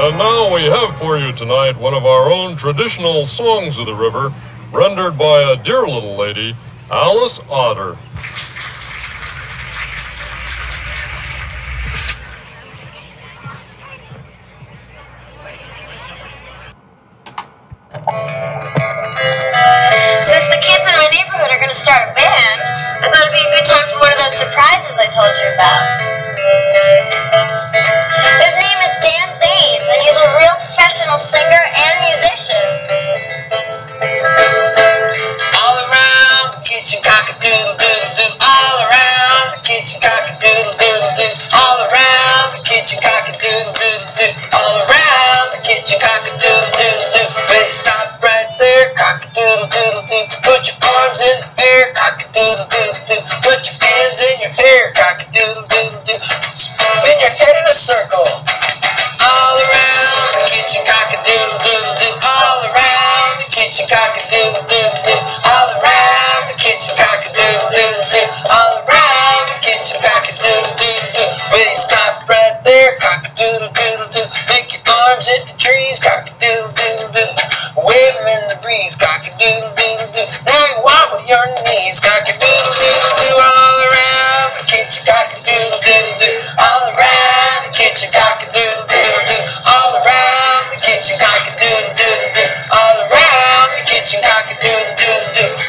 And now we have for you tonight one of our own traditional songs of the river, rendered by a dear little lady, Alice Otter. Since the kids in my neighborhood are going to start a band, I thought it'd be a good time for one of those surprises I told you about. Singer and musician. All around the kitchen, cock-a-doodle-doodle-doo. All around the kitchen, cock-a-doodle-doodle-doo. All around the kitchen, cock-a-doodle-doodle-doo. All around the kitchen, cock-a-doodle-doodle-doo. Ready, stop right there, cock-a-doodle-doodle-doo. Put your arms in the air, cock-a-doodle-doodle-doo. Put your hands in your hair, cock-a-doodle-doodle-doo. Spin your head in a circle. Kitchen, cock-a-doodle-doodle-doo. All do, do.